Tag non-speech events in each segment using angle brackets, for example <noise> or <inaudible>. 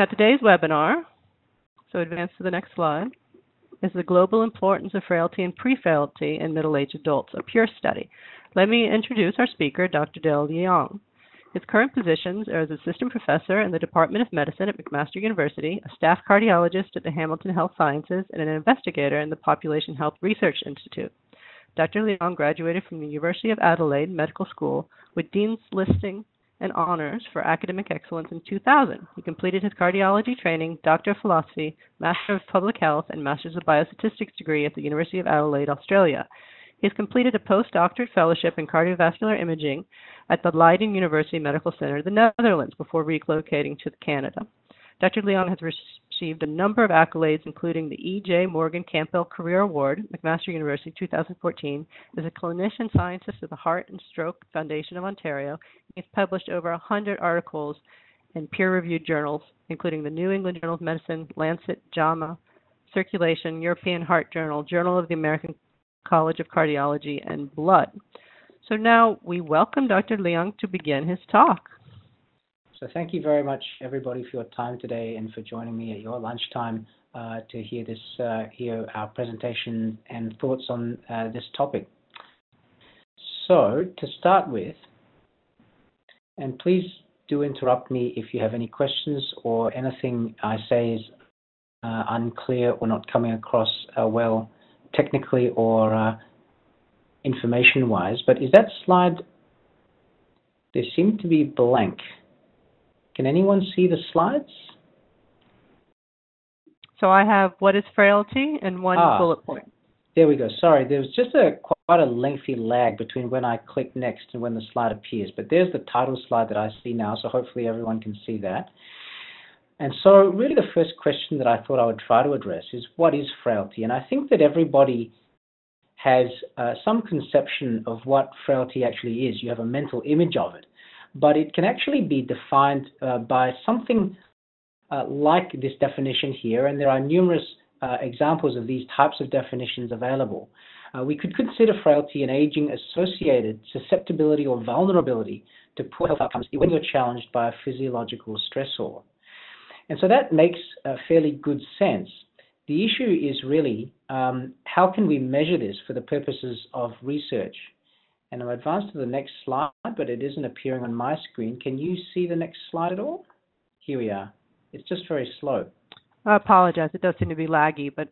Now today's webinar, so advance to the next slide, is the global importance of frailty and pre-frailty in middle-aged adults, a PURE study. Let me introduce our speaker, Dr. Dale Leong. His current positions are as assistant professor in the Department of Medicine at McMaster University, a staff cardiologist at the Hamilton Health Sciences, and an investigator in the Population Health Research Institute. Dr. Leong graduated from the University of Adelaide Medical School with Dean's Listing and Honors for Academic Excellence in 2000. He completed his cardiology training, Doctor of Philosophy, Master of Public Health, and Masters of Biostatistics degree at the University of Adelaide, Australia. He has completed a postdoctorate fellowship in cardiovascular imaging at the Leiden University Medical Center, the Netherlands, before relocating to Canada. Dr. Leong has received a number of accolades, including the E.J. Moran Campbell Career Award, McMaster University 2014, as a clinician scientist of the Heart and Stroke Foundation of Ontario. He's published over 100 articles in peer-reviewed journals, including the New England Journal of Medicine, Lancet, JAMA, Circulation, European Heart Journal, Journal of the American College of Cardiology, and Blood. So now we welcome Dr. Leong to begin his talk. So thank you very much, everybody, for your time today and for joining me at your lunchtime uh, to hear this, uh, hear our presentation and thoughts on uh, this topic. So to start with, and please do interrupt me if you have any questions or anything I say is uh, unclear or not coming across uh, well technically or uh, information-wise. But is that slide, they seem to be blank. Can anyone see the slides? So I have what is frailty and one ah, bullet point. There we go. Sorry, there was just a quite a lengthy lag between when I click next and when the slide appears. But there's the title slide that I see now, so hopefully everyone can see that. And so really the first question that I thought I would try to address is what is frailty? And I think that everybody has uh, some conception of what frailty actually is. You have a mental image of it but it can actually be defined uh, by something uh, like this definition here, and there are numerous uh, examples of these types of definitions available. Uh, we could consider frailty an aging associated susceptibility or vulnerability to poor health outcomes when you're challenged by a physiological stressor. And so that makes fairly good sense. The issue is really um, how can we measure this for the purposes of research? And I'm advanced to the next slide, but it isn't appearing on my screen. Can you see the next slide at all? Here we are. It's just very slow. I apologize. It does seem to be laggy, but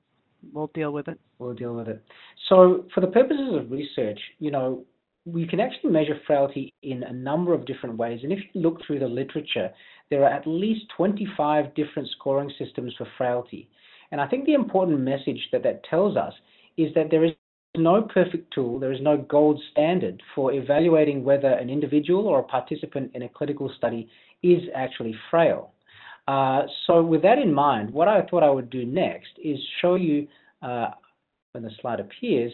we'll deal with it. We'll deal with it. So for the purposes of research, you know, we can actually measure frailty in a number of different ways. And if you look through the literature, there are at least 25 different scoring systems for frailty. And I think the important message that that tells us is that there is no perfect tool, there is no gold standard for evaluating whether an individual or a participant in a clinical study is actually frail. Uh, so with that in mind, what I thought I would do next is show you, uh, when the slide appears,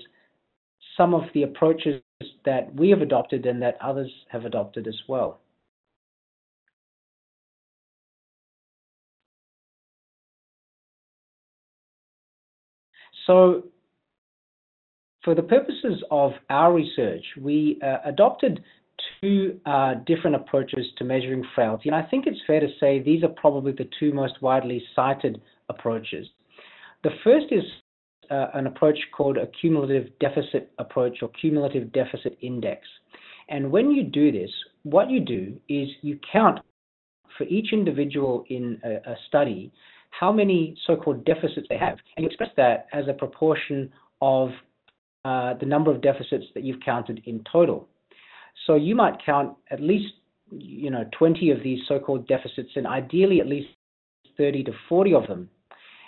some of the approaches that we have adopted and that others have adopted as well. So for the purposes of our research, we uh, adopted two uh, different approaches to measuring frailty, and I think it's fair to say these are probably the two most widely cited approaches. The first is uh, an approach called a cumulative deficit approach or cumulative deficit index. And when you do this, what you do is you count for each individual in a, a study how many so-called deficits they have, and you express that as a proportion of uh, the number of deficits that you've counted in total. So you might count at least you know 20 of these so-called deficits and ideally at least 30 to 40 of them.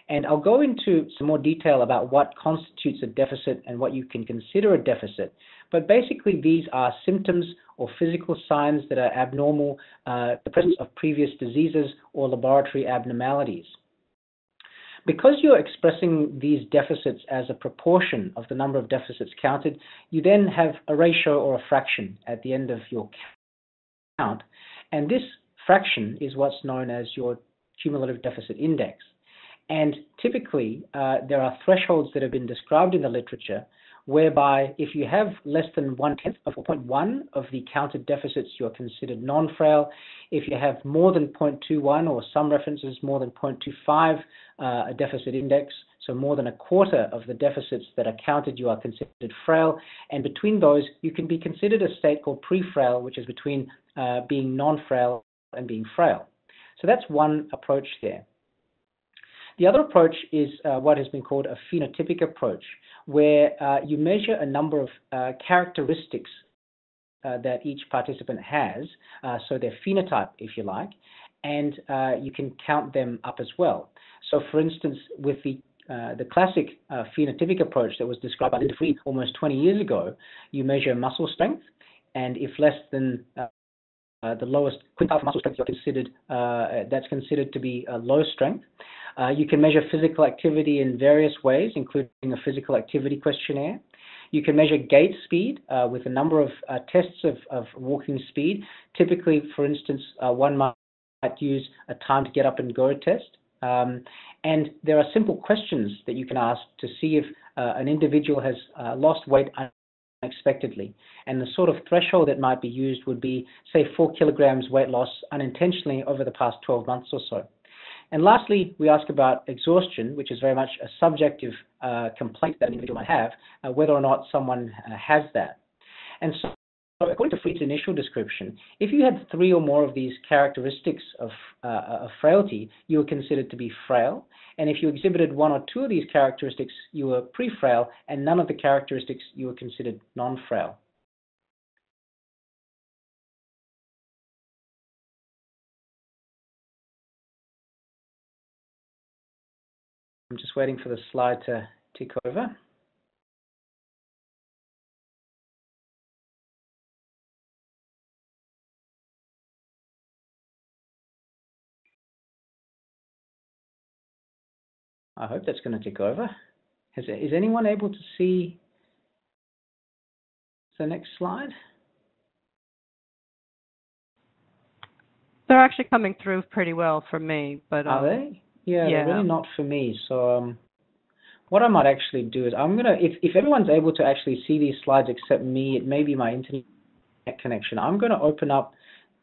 And I'll go into some more detail about what constitutes a deficit and what you can consider a deficit. But basically, these are symptoms or physical signs that are abnormal, uh, the presence of previous diseases or laboratory abnormalities. Because you're expressing these deficits as a proportion of the number of deficits counted, you then have a ratio or a fraction at the end of your count. And this fraction is what's known as your cumulative deficit index. And typically, uh, there are thresholds that have been described in the literature whereby if you have less than one tenth of 0.1 of the counted deficits, you are considered non-frail. If you have more than 0.21 or some references more than 0.25 uh, a deficit index, so more than a quarter of the deficits that are counted, you are considered frail. And between those, you can be considered a state called pre-frail, which is between uh, being non-frail and being frail. So that's one approach there. The other approach is uh, what has been called a phenotypic approach, where uh, you measure a number of uh, characteristics uh, that each participant has, uh, so their phenotype, if you like, and uh, you can count them up as well. So, for instance, with the the classic phenotypic approach that was described by Linda Fried almost 20 years ago, you measure muscle strength, and if less than the lowest quintile muscle strength considered uh, that's considered to be low strength. Uh, you can measure physical activity in various ways, including a physical activity questionnaire. You can measure gait speed uh, with a number of uh, tests of, of, walking speed. Typically, for instance, uh, one might use a time to get up and go test. Um, and there are simple questions that you can ask to see if uh, an individual has uh, lost weight unexpectedly. And the sort of threshold that might be used would be, say, four kilograms weight loss unintentionally over the past 12 months or so. And lastly, we ask about exhaustion, which is very much a subjective uh, complaint that an individual might have, uh, whether or not someone uh, has that. And so, according to Fried's initial description, if you had three or more of these characteristics of, uh, of frailty, you were considered to be frail. And if you exhibited one or two of these characteristics, you were pre-frail, and none of the characteristics, you were considered non-frail. I'm just waiting for the slide to tick over. I hope that's going to tick over. Is, is anyone able to see the next slide? They're actually coming through pretty well for me, but um, are they? Yeah, yeah. they're really not for me. So um, what I might actually do is I'm gonna if if everyone's able to actually see these slides except me, it may be my internet connection. I'm gonna open up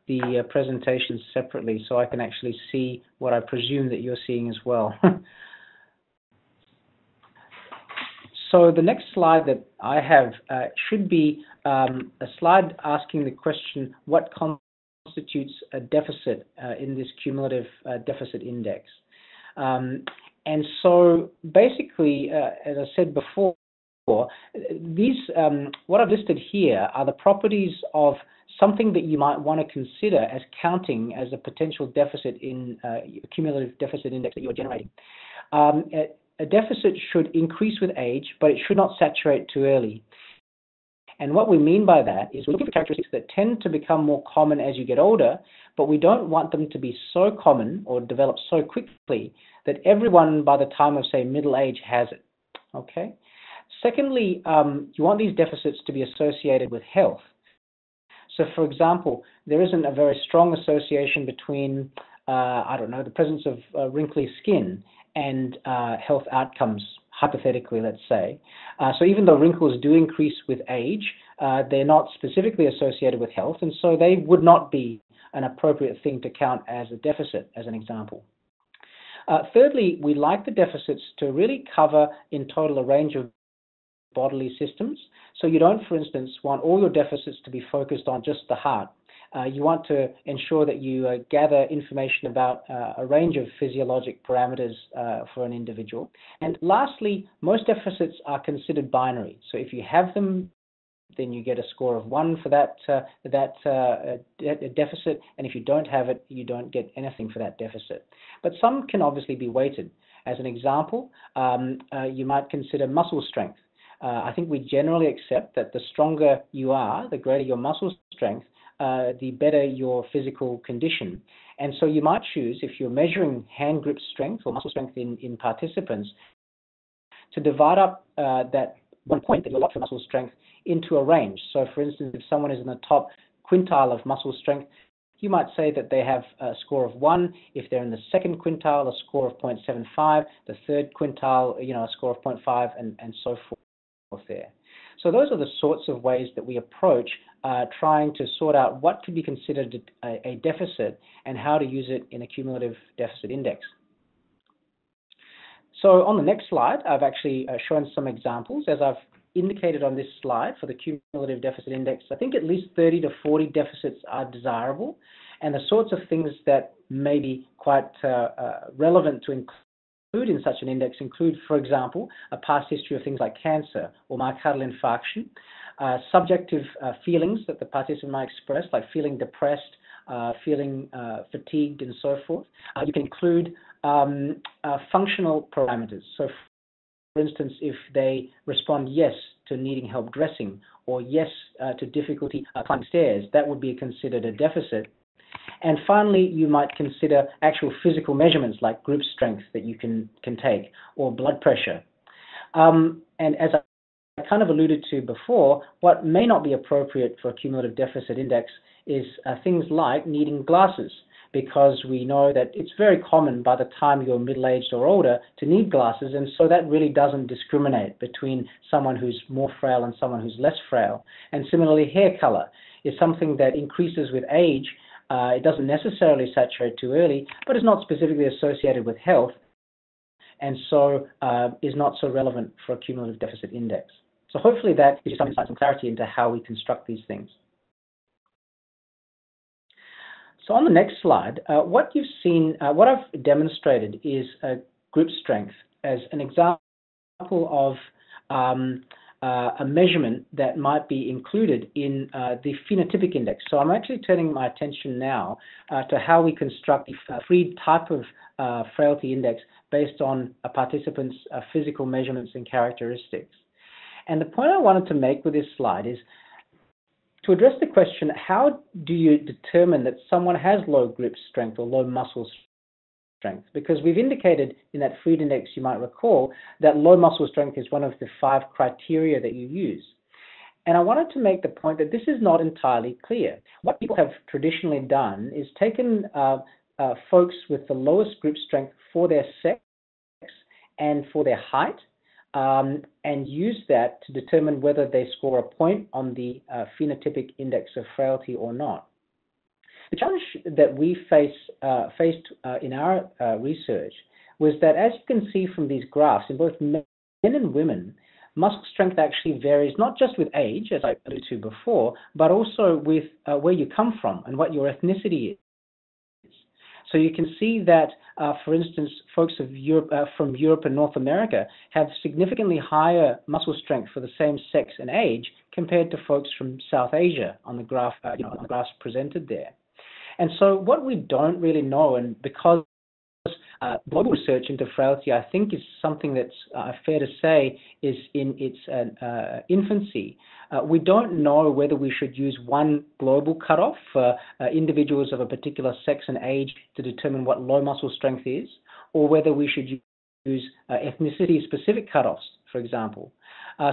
the uh, presentation separately so I can actually see what I presume that you're seeing as well. <laughs> so the next slide that I have uh, should be um, a slide asking the question, what constitutes a deficit uh, in this cumulative uh, deficit index? Um, and so basically, uh, as I said before, these um, what I've listed here are the properties of something that you might want to consider as counting as a potential deficit in uh, cumulative deficit index that you're generating. Um, a, a deficit should increase with age, but it should not saturate too early. And what we mean by that is we're looking for characteristics that tend to become more common as you get older, but we don't want them to be so common or develop so quickly that everyone by the time of, say, middle age has it. Okay? Secondly, um, you want these deficits to be associated with health. So, for example, there isn't a very strong association between, uh, I don't know, the presence of uh, wrinkly skin and uh, health outcomes hypothetically, let's say. Uh, so even though wrinkles do increase with age, uh, they're not specifically associated with health, and so they would not be an appropriate thing to count as a deficit, as an example. Uh, thirdly, we like the deficits to really cover in total a range of bodily systems. So you don't, for instance, want all your deficits to be focused on just the heart. Uh, you want to ensure that you uh, gather information about uh, a range of physiologic parameters uh, for an individual. And lastly, most deficits are considered binary. So if you have them, then you get a score of one for that uh, that uh, de deficit, and if you don't have it, you don't get anything for that deficit. But some can obviously be weighted. As an example, um, you might consider muscle strength. I think we generally accept that the stronger you are, the greater your muscle strength, uh, the better your physical condition. And so you might choose, if you're measuring hand grip strength or muscle strength in, in participants, to divide up uh, that one point that you allot for muscle strength into a range. So for instance, if someone is in the top quintile of muscle strength, you might say that they have a score of 1. If they're in the second quintile, a score of 0.75. The third quintile, you know, a score of 0.5, and, and so forth there. So those are the sorts of ways that we approach uh, trying to sort out what could be considered a, a, deficit and how to use it in a cumulative deficit index. So on the next slide, I've actually uh, shown some examples. As I've indicated on this slide for the cumulative deficit index, I think at least 30 to 40 deficits are desirable and the sorts of things that may be quite uh, uh, relevant to include in such an index include, for example, a past history of things like cancer or myocardial infarction, uh, subjective uh, feelings that the participant might express, like feeling depressed, uh, feeling uh, fatigued, and so forth. you can include um, functional parameters. So, for instance, if they respond yes to needing help dressing or yes to difficulty climbing stairs, that would be considered a deficit and finally, you might consider actual physical measurements like grip strength that you can, can take or blood pressure. Um, and as I kind of alluded to before, what may not be appropriate for a cumulative deficit index is uh, things like needing glasses because we know that it's very common by the time you're middle-aged or older to need glasses, and so that really doesn't discriminate between someone who's more frail and someone who's less frail. And similarly, hair color is something that increases with age, uh, it doesn't necessarily saturate too early, but it's not specifically associated with health, and so uh, is not so relevant for a cumulative deficit index. So hopefully that gives you some insight and clarity into how we construct these things. So on the next slide, uh, what you've seen, uh, what I've demonstrated is a grip strength as an example of um, uh, a measurement that might be included in uh, the phenotypic index. So I'm actually turning my attention now uh, to how we construct the free type of uh, frailty index based on a participant's uh, physical measurements and characteristics. And the point I wanted to make with this slide is to address the question, how do you determine that someone has low grip strength or low muscle strength because we've indicated in that Fried index, you might recall, that low muscle strength is one of the five criteria that you use. And I wanted to make the point that this is not entirely clear. What people have traditionally done is taken uh, uh, folks with the lowest grip strength for their sex and for their height um, and use that to determine whether they score a point on the uh, phenotypic index of frailty or not. The challenge that we face, uh, faced uh, in our uh, research was that, as you can see from these graphs, in both men and women, muscle strength actually varies not just with age, as I alluded to before, but also with uh, where you come from and what your ethnicity is. So you can see that, uh, for instance, folks Europe, uh, from Europe and North America have significantly higher muscle strength for the same sex and age compared to folks from South Asia on the graph, you know, on the graphs presented there. And so what we don't really know, and because uh, global research into frailty, I think, is something that's uh, fair to say is in its uh, uh infancy. Uh, we don't know whether we should use one global cutoff for uh, individuals of a particular sex and age to determine what low muscle strength is, or whether we should use ethnicity-specific cutoffs, for example.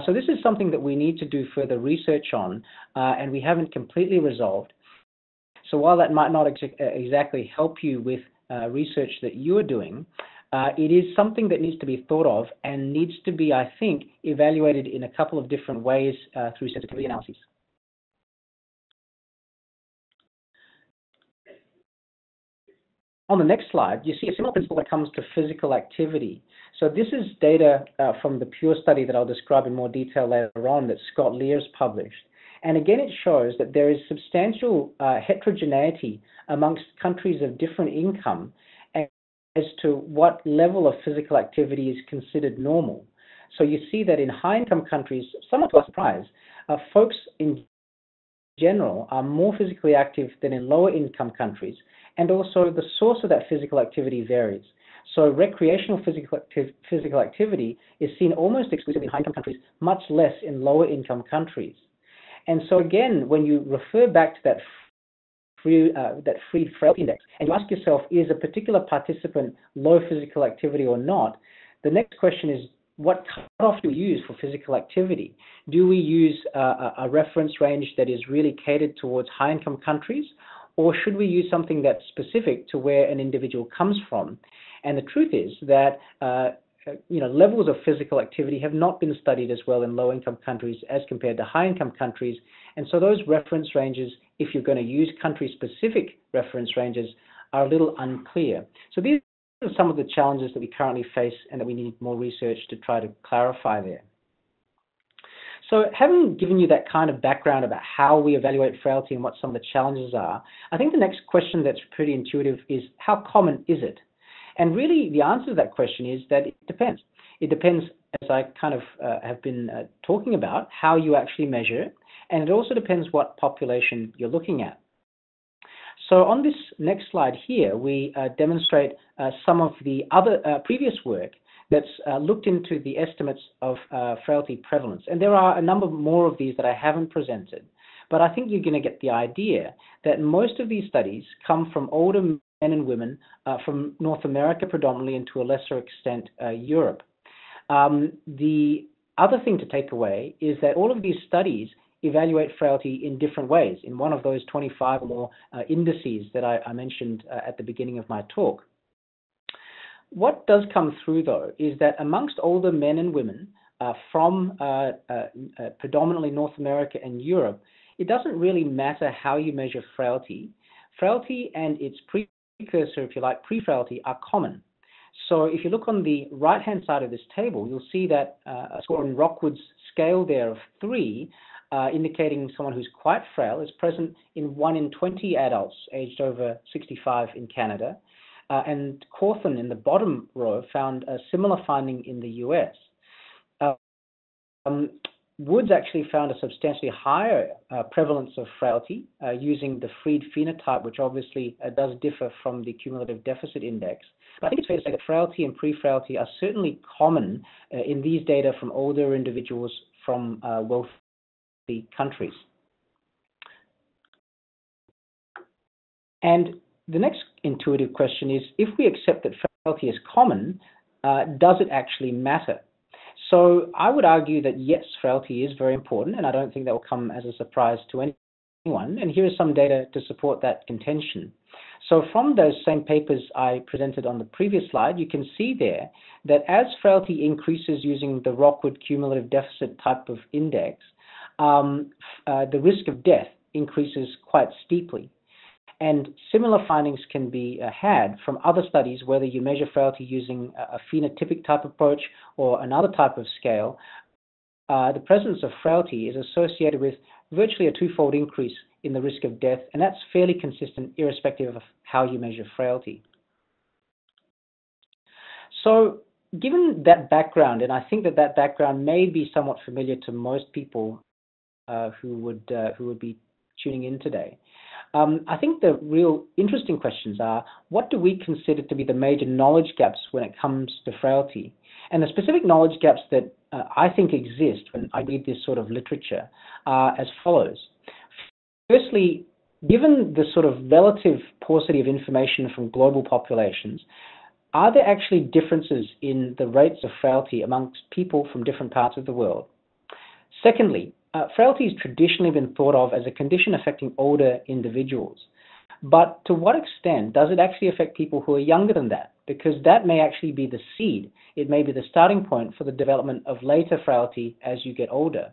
so this is something that we need to do further research on, and we haven't completely resolved. So while that might not ex uh, exactly help you with uh, research that you are doing, uh, it is something that needs to be thought of and needs to be, I think, evaluated in a couple of different ways uh, through sensitivity analyses. On the next slide, you see a similar principle it comes to physical activity. So this is data uh, from the PURE study that I'll describe in more detail later on that Scott Lear's published. And again, it shows that there is substantial uh, heterogeneity amongst countries of different income as to what level of physical activity is considered normal. So you see that in high income countries, somewhat to our surprise, uh, folks in general are more physically active than in lower income countries, and also the source of that physical activity varies. So recreational physical, physical activity is seen almost exclusively in high income countries, much less in lower income countries. And so again, when you refer back to that free, uh, that Fried frailty index, and you ask yourself, is a particular participant low physical activity or not? The next question is, what cutoff do we use for physical activity? Do we use a reference range that is really catered towards high-income countries, or should we use something that's specific to where an individual comes from? And the truth is that uh, you know, levels of physical activity have not been studied as well in low-income countries as compared to high-income countries, and so those reference ranges, if you're going to use country-specific reference ranges, are a little unclear. So these are some of the challenges that we currently face and that we need more research to try to clarify there. So having given you that kind of background about how we evaluate frailty and what some of the challenges are, I think the next question that's pretty intuitive is how common is it? And really the answer to that question is that it depends. It depends, as I kind of uh, have been uh, talking about, how you actually measure it, and it also depends what population you're looking at. So on this next slide here, we uh, demonstrate uh, some of the other uh, previous work that's uh, looked into the estimates of frailty prevalence. And there are a number more of these that I haven't presented. But I think you're going to get the idea that most of these studies come from older men and women uh, from North America predominantly and to a lesser extent uh, Europe. Um, the other thing to take away is that all of these studies evaluate frailty in different ways in one of those 25 or more uh, indices that I, I mentioned uh, at the beginning of my talk. What does come through, though, is that amongst older men and women uh, from uh, predominantly North America and Europe, it doesn't really matter how you measure frailty. Frailty and its precursor, if you like, pre-frailty, are common. So if you look on the right-hand side of this table, you'll see that uh, a score in Rockwood's scale there of 3, uh, indicating someone who's quite frail, is present in 1 in 20 adults aged over 65 in Canada. Uh, and Cawthon in the bottom row found a similar finding in the US. Um, Woods actually found a substantially higher uh, prevalence of frailty uh, using the Fried phenotype, which obviously uh, does differ from the cumulative deficit index. But I think it's fair to say that frailty and pre-frailty are certainly common uh, in these data from older individuals from wealthy countries. And the next intuitive question is, if we accept that frailty is common, uh, does it actually matter? So I would argue that yes, frailty is very important, and I don't think that will come as a surprise to anyone. And here is some data to support that contention. So from those same papers I presented on the previous slide, you can see there that as frailty increases using the Rockwood cumulative deficit type of index, um, uh, the risk of death increases quite steeply. And similar findings can be uh, had from other studies, whether you measure frailty using a, phenotypic type approach or another type of scale. Uh, the presence of frailty is associated with virtually a twofold increase in the risk of death, and that's fairly consistent irrespective of how you measure frailty. So given that background, and I think that that background may be somewhat familiar to most people uh, who would uh, who would be tuning in today, um, I think the real interesting questions are what do we consider to be the major knowledge gaps when it comes to frailty? And the specific knowledge gaps that uh, I think exist when I read this sort of literature are as follows. Firstly, given the sort of relative paucity of information from global populations, are there actually differences in the rates of frailty amongst people from different parts of the world? Secondly, uh, frailty has traditionally been thought of as a condition affecting older individuals. But to what extent does it actually affect people who are younger than that? Because that may actually be the seed. It may be the starting point for the development of later frailty as you get older.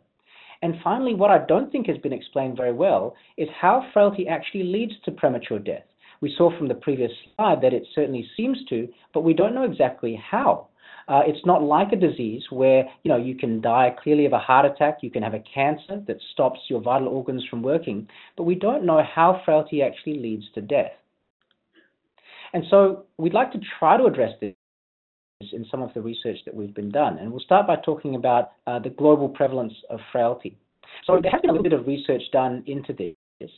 And finally, what I don't think has been explained very well is how frailty actually leads to premature death. We saw from the previous slide that it certainly seems to, but we don't know exactly how. Uh, it's not like a disease where you know you can die clearly of a heart attack, you can have a cancer that stops your vital organs from working, but we don't know how frailty actually leads to death. And so we'd like to try to address this in some of the research that we've been done. And we'll start by talking about uh, the global prevalence of frailty. So there has been a little bit of research done into this.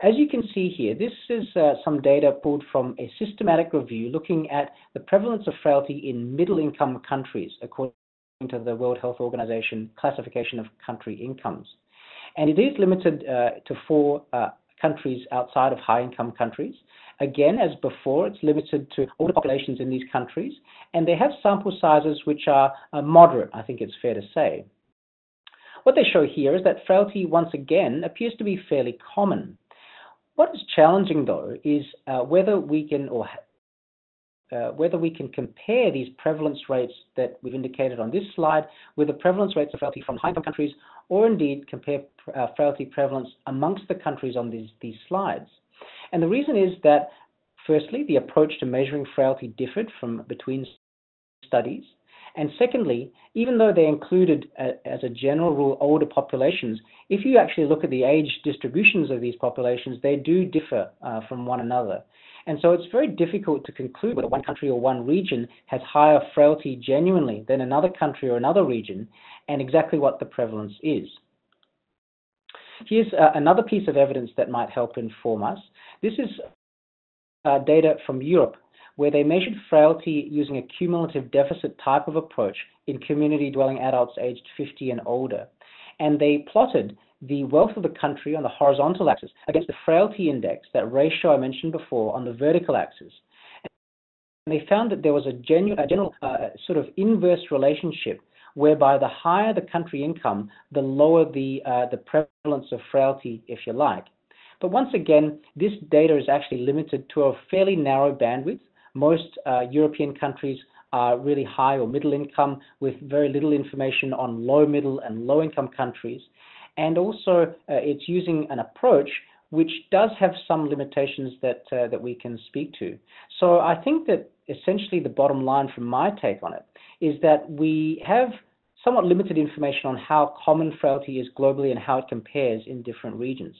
As you can see here, this is uh, some data pulled from a systematic review looking at the prevalence of frailty in middle-income countries, according to the World Health Organization classification of country incomes. And it is limited uh, to four uh, countries outside of high-income countries. Again, as before, it's limited to older populations in these countries, and they have sample sizes which are uh, moderate, I think it's fair to say. What they show here is that frailty, once again, appears to be fairly common. What is challenging, though, is uh, whether we can or uh, whether we can compare these prevalence rates that we've indicated on this slide with the prevalence rates of frailty from high-income countries, or indeed compare uh, frailty prevalence amongst the countries on these, these slides. And the reason is that, firstly, the approach to measuring frailty differed from between studies. And secondly, even though they included, uh, as a general rule, older populations, if you actually look at the age distributions of these populations, they do differ uh, from one another. And so it's very difficult to conclude whether one country or one region has higher frailty genuinely than another country or another region and exactly what the prevalence is. Here's uh, another piece of evidence that might help inform us. This is uh, data from Europe where they measured frailty using a cumulative deficit type of approach in community dwelling adults aged 50 and older. And they plotted the wealth of the country on the horizontal axis against the frailty index, that ratio I mentioned before, on the vertical axis. And they found that there was a, a general uh, sort of inverse relationship whereby the higher the country income, the lower the, uh, the prevalence of frailty, if you like. But once again, this data is actually limited to a fairly narrow bandwidth. Most uh, European countries are really high or middle income with very little information on low, middle, and low income countries and also uh, it's using an approach which does have some limitations that uh, that we can speak to. So I think that essentially the bottom line from my take on it is that we have somewhat limited information on how common frailty is globally and how it compares in different regions.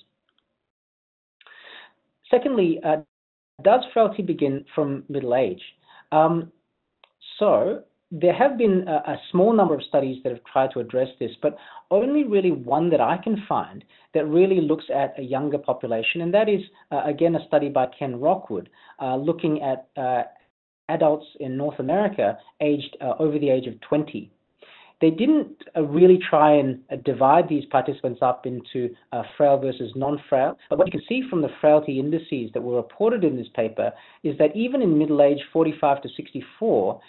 Secondly, uh, does frailty begin from middle age? Um, so there have been a, a, small number of studies that have tried to address this, but only really one that I can find that really looks at a younger population, and that is, uh, again, a study by Ken Rockwood uh, looking at uh, adults in North America aged uh, over the age of 20. They didn't uh, really try and uh, divide these participants up into frail versus non-frail, but what you can see from the frailty indices that were reported in this paper is that even in middle age 45 to 64,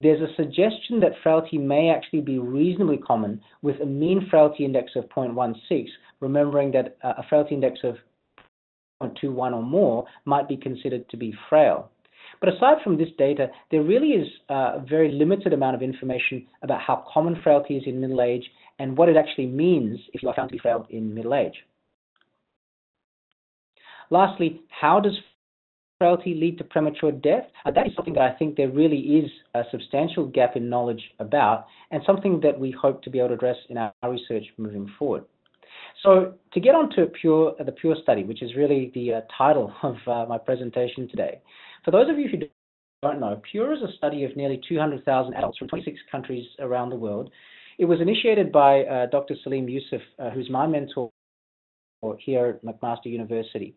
there's a suggestion that frailty may actually be reasonably common with a mean frailty index of 0.16, remembering that a frailty index of 0.21 or more might be considered to be frail. But aside from this data, there really is a very limited amount of information about how common frailty is in middle age and what it actually means if you are found to be frail in middle age. Lastly, how does frailty lead to premature death? Uh, that is something that I think there really is a substantial gap in knowledge about and something that we hope to be able to address in our research moving forward. So to get on to pure, the PURE study, which is really the uh, title <laughs> of uh, my presentation today, for those of you who don't know, PURE is a study of nearly 200,000 adults from 26 countries around the world. It was initiated by uh, Dr. Salim Yusuf, uh, who's my mentor here at McMaster University.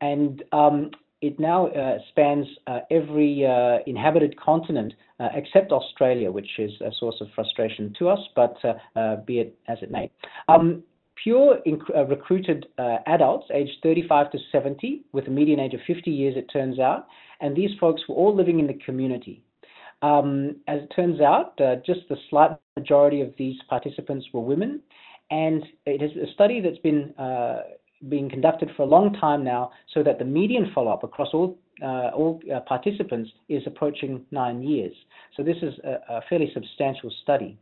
And um, it now uh, spans uh, every uh, inhabited continent uh, except Australia, which is a source of frustration to us, but be it as it may. Um, Pure recruited adults aged 35 to 70 with a median age of 50 years, it turns out, and these folks were all living in the community. Um, as it turns out, just the slight majority of these participants were women, and it is a study that's been being conducted for a long time now, so that the median follow-up across all uh, all uh, participants is approaching nine years. So this is a, a fairly substantial study.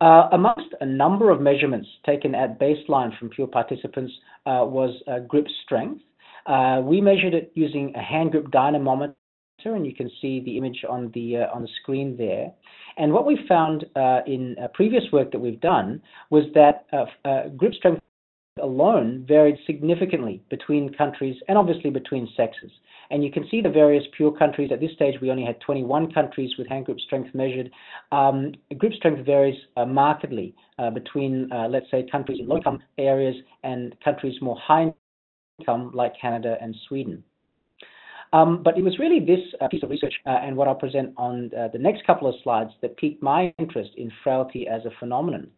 Uh, amongst a number of measurements taken at baseline from pure participants uh, was uh, grip strength. Uh, we measured it using a hand grip dynamometer, and you can see the image on the on the screen there. And what we found in previous work that we've done was that grip strength alone varied significantly between countries and obviously between sexes. And you can see the various pure countries. At this stage, we only had 21 countries with hand grip strength measured. Um, grip strength varies uh, markedly uh, between, uh, let's say, countries in low-income areas and countries more high-income like Canada and Sweden. Um, but it was really this uh, piece of research uh, and what I'll present on uh, the next couple of slides that piqued my interest in frailty as a phenomenon.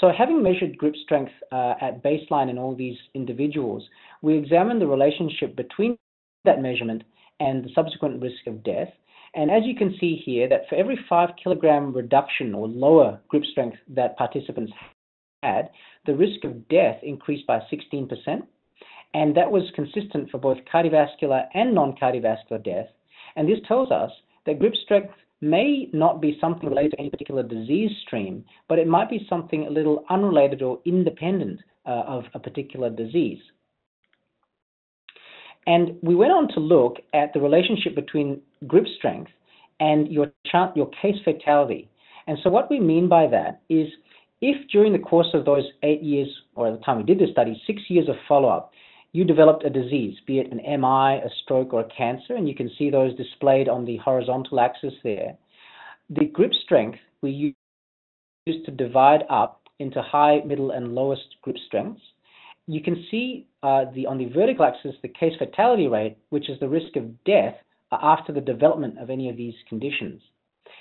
So having measured grip strength uh, at baseline in all these individuals, we examined the relationship between that measurement and the subsequent risk of death. And as you can see here, that for every five kilogram reduction or lower grip strength that participants had, the risk of death increased by 16%. and that was consistent for both cardiovascular and non-cardiovascular death. And this tells us that grip strength may not be something related to any particular disease stream, but it might be something a little unrelated or independent uh, of a particular disease. And we went on to look at the relationship between grip strength and your, your case fatality. And so what we mean by that is if during the course of those eight years, or at the time we did this study, six years of follow-up, you developed a disease, be it an MI, a stroke, or a cancer, and you can see those displayed on the horizontal axis there. The grip strength we use to divide up into high, middle, and lowest grip strengths. You can see uh, the on the vertical axis the case fatality rate, which is the risk of death uh, after the development of any of these conditions.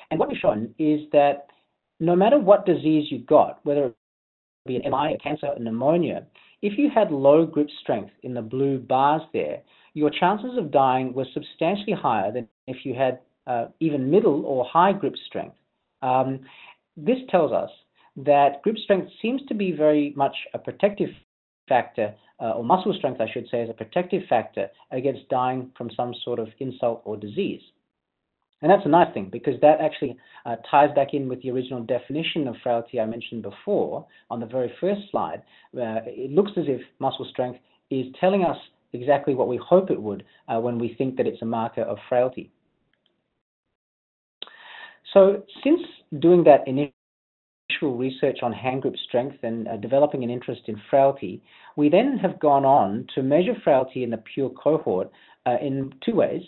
And what we've shown is that no matter what disease you got, whether it be an MI, a cancer, a pneumonia, if you had low grip strength in the blue bars there, your chances of dying were substantially higher than if you had uh, even middle or high grip strength. Um, this tells us that grip strength seems to be very much a protective factor, uh, or muscle strength, I should say, is a protective factor against dying from some sort of insult or disease. And that's a nice thing because that actually uh, ties back in with the original definition of frailty I mentioned before on the very first slide. Uh, it looks as if muscle strength is telling us exactly what we hope it would uh, when we think that it's a marker of frailty. So since doing that initial research on hand grip strength and uh, developing an interest in frailty, we then have gone on to measure frailty in the pure cohort uh, in two ways.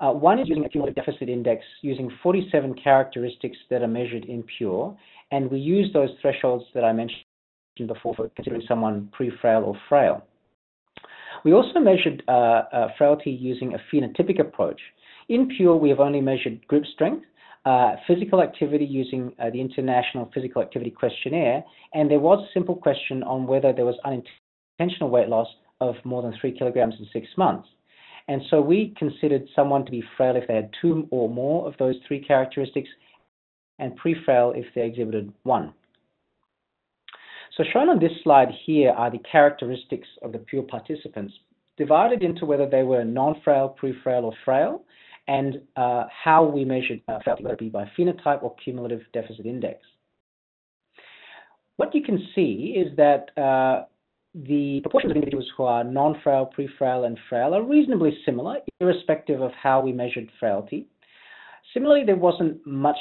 Uh, one is using a cumulative deficit index using 47 characteristics that are measured in pure, and we use those thresholds that I mentioned before for considering someone pre-frail or frail. We also measured uh, uh, frailty using a phenotypic approach. In pure, we have only measured grip strength, uh, physical activity using uh, the International Physical Activity Questionnaire, and there was a simple question on whether there was unintentional weight loss of more than three kilograms in six months. And so we considered someone to be frail if they had two or more of those three characteristics, and pre-frail if they exhibited one. So shown on this slide here are the characteristics of the pure participants, divided into whether they were non-frail, pre-frail, or frail, and uh, how we measured uh, frailty, whether it be by phenotype or cumulative deficit index. What you can see is that uh, the proportions of individuals who are non-frail, pre-frail, and frail are reasonably similar, irrespective of how we measured frailty. Similarly, there wasn't much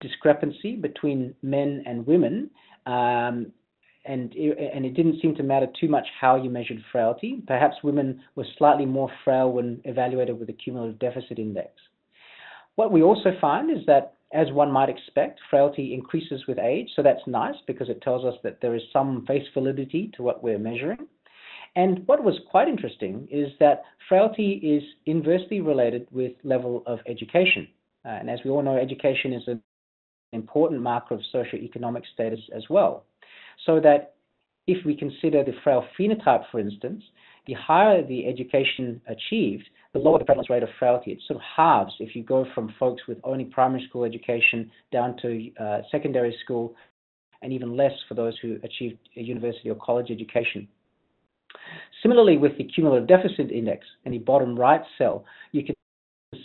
discrepancy between men and women, um, and, and it didn't seem to matter too much how you measured frailty. Perhaps women were slightly more frail when evaluated with a cumulative deficit index. What we also find is that, as one might expect, frailty increases with age, so that's nice because it tells us that there is some face validity to what we're measuring. And what was quite interesting is that frailty is inversely related with level of education. Uh, and as we all know, education is an important marker of socioeconomic status as well so that if we consider the frail phenotype, for instance, the higher the education achieved, the lower the prevalence rate of frailty. It sort of halves if you go from folks with only primary school education down to uh, secondary school, and even less for those who achieved a university or college education. Similarly, with the cumulative deficit index in the bottom right cell, you can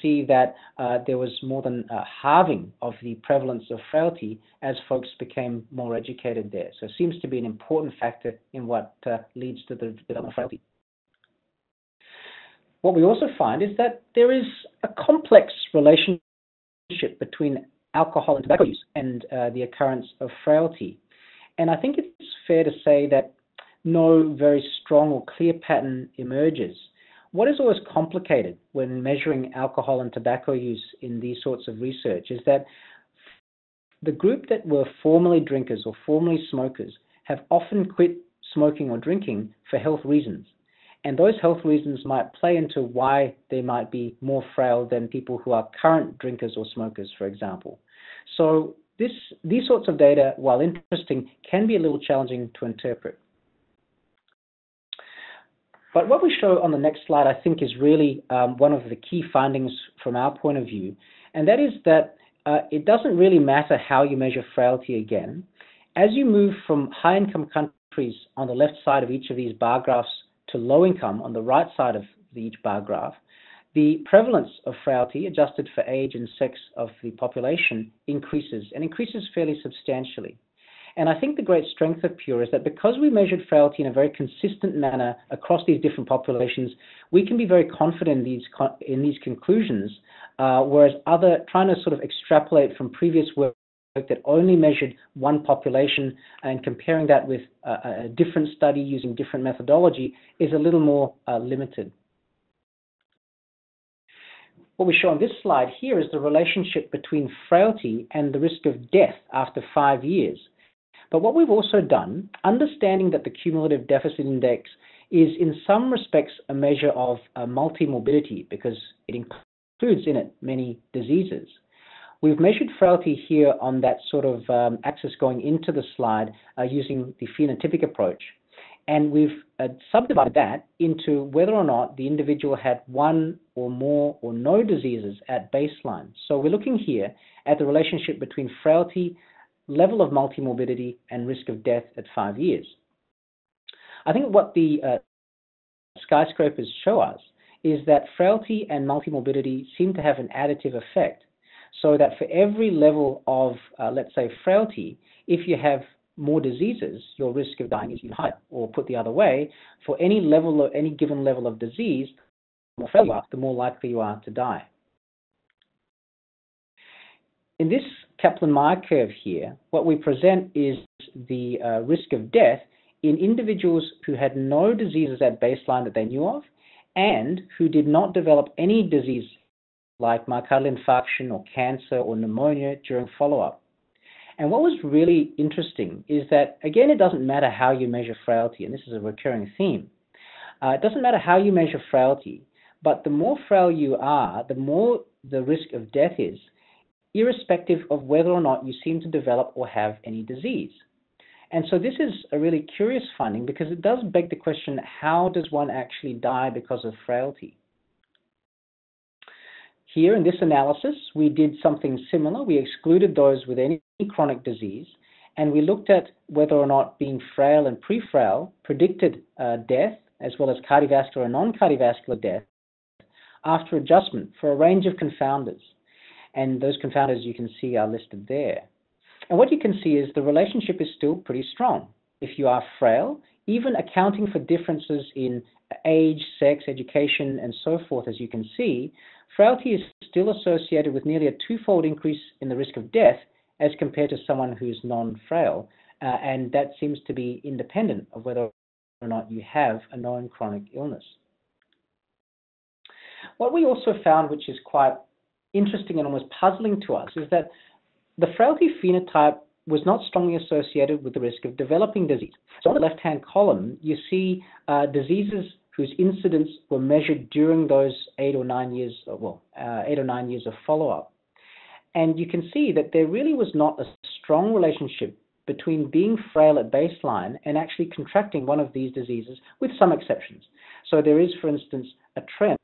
see that uh, there was more than a halving of the prevalence of frailty as folks became more educated there. So it seems to be an important factor in what uh, leads to the development of frailty. What we also find is that there is a complex relationship between alcohol and tobacco use and uh, the occurrence of frailty. And I think it's fair to say that no very strong or clear pattern emerges. What is always complicated when measuring alcohol and tobacco use in these sorts of research is that the group that were formerly drinkers or formerly smokers have often quit smoking or drinking for health reasons. And those health reasons might play into why they might be more frail than people who are current drinkers or smokers, for example. So this, these sorts of data, while interesting, can be a little challenging to interpret. But what we show on the next slide, I think, is really um, one of the key findings from our point of view, and that is that uh, it doesn't really matter how you measure frailty again. As you move from high-income countries on the left side of each of these bar graphs to low income on the right side of each bar graph, the prevalence of frailty adjusted for age and sex of the population increases and increases fairly substantially. And I think the great strength of Pure is that because we measured frailty in a very consistent manner across these different populations, we can be very confident in these in these conclusions, uh, whereas other trying to sort of extrapolate from previous work that only measured one population and comparing that with a, a different study using different methodology is a little more uh, limited. What we show on this slide here is the relationship between frailty and the risk of death after five years. But what we've also done, understanding that the cumulative deficit index is in some respects a measure of uh, multimorbidity because it includes in it many diseases. We've measured frailty here on that sort of um, axis going into the slide uh, using the phenotypic approach. And we've uh, subdivided that into whether or not the individual had one or more or no diseases at baseline. So we're looking here at the relationship between frailty, level of multimorbidity, and risk of death at five years. I think what the uh, skyscrapers show us is that frailty and multimorbidity seem to have an additive effect. So that for every level of, uh, let's say, frailty, if you have more diseases, your risk of dying is even higher. Or put the other way, for any level of any given level of disease, the more frail you are, the more likely you are to die. In this Kaplan-Meier curve here, what we present is the uh, risk of death in individuals who had no diseases at baseline that they knew of and who did not develop any disease like myocardial infarction or cancer or pneumonia during follow-up. And what was really interesting is that, again, it doesn't matter how you measure frailty, and this is a recurring theme. Uh, it doesn't matter how you measure frailty, but the more frail you are, the more the risk of death is, irrespective of whether or not you seem to develop or have any disease. And so this is a really curious finding because it does beg the question, how does one actually die because of frailty? Here in this analysis, we did something similar. We excluded those with any chronic disease, and we looked at whether or not being frail and pre-frail predicted uh, death, as well as cardiovascular and non-cardiovascular death, after adjustment for a range of confounders. And those confounders you can see are listed there. And what you can see is the relationship is still pretty strong. If you are frail, even accounting for differences in age, sex, education, and so forth, as you can see, frailty is still associated with nearly a twofold increase in the risk of death as compared to someone who's non-frail, uh, and that seems to be independent of whether or not you have a known chronic illness. What we also found, which is quite interesting and almost puzzling to us, is that the frailty phenotype was not strongly associated with the risk of developing disease. So on the left-hand column, you see uh, diseases whose incidents were measured during those eight or nine years, well, uh, eight or nine years of follow-up. And you can see that there really was not a strong relationship between being frail at baseline and actually contracting one of these diseases, with some exceptions. So there is, for instance, a trend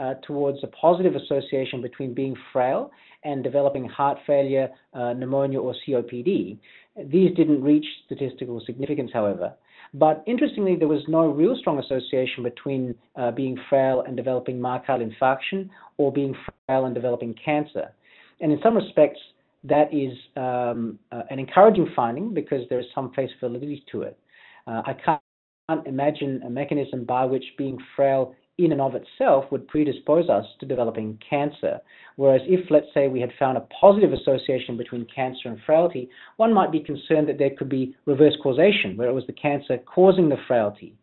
uh, towards a positive association between being frail and developing heart failure, uh, pneumonia, or COPD. These didn't reach statistical significance, however. But interestingly, there was no real strong association between uh, being frail and developing myocardial infarction or being frail and developing cancer. And in some respects, that is um, uh, an encouraging finding because there is some face validity to it. Uh, I can't imagine a mechanism by which being frail in and of itself would predispose us to developing cancer. Whereas if, let's say, we had found a positive association between cancer and frailty, one might be concerned that there could be reverse causation, where it was the cancer causing the frailty.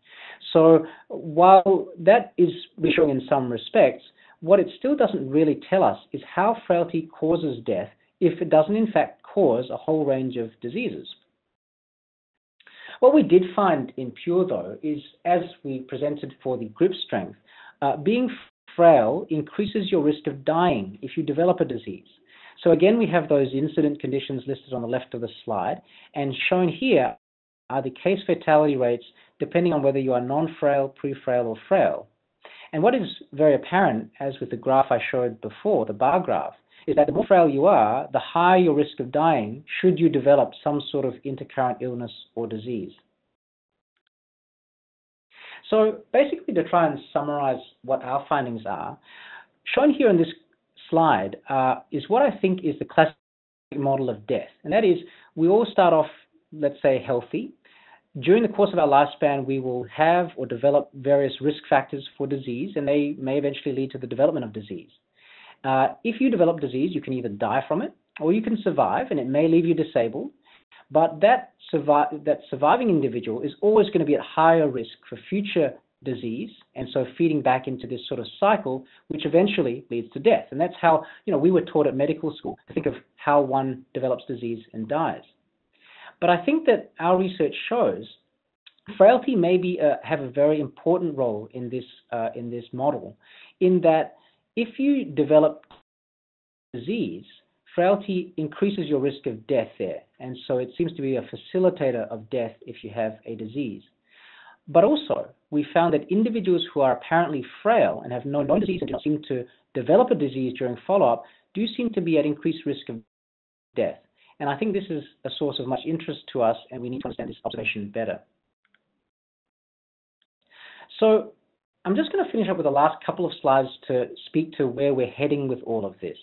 So while that is reassuring in some respects, what it still doesn't really tell us is how frailty causes death if it doesn't in fact cause a whole range of diseases. What we did find in PURE, though, is as we presented for the grip strength, uh, being frail increases your risk of dying if you develop a disease. So again, we have those incident conditions listed on the left of the slide, and shown here are the case fatality rates depending on whether you are non-frail, pre-frail, or frail. And what is very apparent, as with the graph I showed before, the bar graph, is that the more frail you are, the higher your risk of dying should you develop some sort of intercurrent illness or disease. So basically, to try and summarize what our findings are, shown here in this slide uh, is what I think is the classic model of death. And that is, we all start off, let's say, healthy. During the course of our lifespan, we will have or develop various risk factors for disease, and they may eventually lead to the development of disease. Uh, if you develop disease, you can either die from it or you can survive, and it may leave you disabled. But that, that surviving individual is always going to be at higher risk for future disease, and so feeding back into this sort of cycle, which eventually leads to death. And that's how you know we were taught at medical school to think of how one develops disease and dies. But I think that our research shows frailty may be uh, have a very important role in this uh, in this model, in that if you develop disease, frailty increases your risk of death there. And so it seems to be a facilitator of death if you have a disease. But also, we found that individuals who are apparently frail and have no known disease and do not seem to develop a disease during follow-up do seem to be at increased risk of death. And I think this is a source of much interest to us, and we need to understand this observation better. So I'm just going to finish up with the last couple of slides to speak to where we're heading with all of this.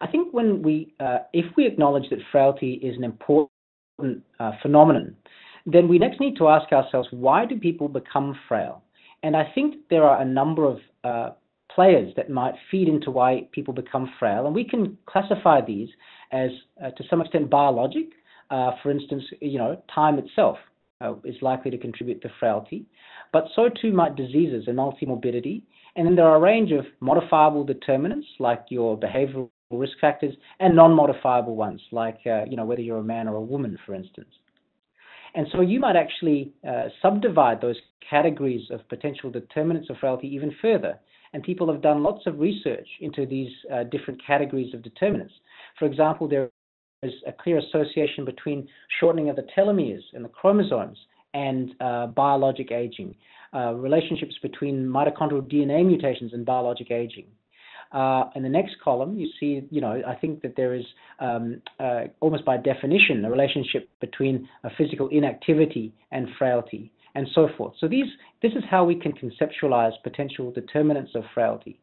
I think when we, uh, if we acknowledge that frailty is an important uh, phenomenon, then we next need to ask ourselves, why do people become frail? And I think there are a number of uh, players that might feed into why people become frail, and we can classify these as, uh, to some extent, biologic. Uh, for instance, you know, time itself uh, is likely to contribute to frailty, but so too might diseases and multimorbidity. And then there are a range of modifiable determinants like your behavioral risk factors and non-modifiable ones, like uh, you know whether you're a man or a woman, for instance. And so you might actually uh, subdivide those categories of potential determinants of frailty even further. And people have done lots of research into these uh, different categories of determinants. For example, there is a clear association between shortening of the telomeres and the chromosomes and uh, biologic aging, uh, relationships between mitochondrial DNA mutations and biologic aging. Uh, in the next column, you see, you know, I think that there is um, uh, almost by definition a relationship between a physical inactivity and frailty and so forth. So these, this is how we can conceptualize potential determinants of frailty.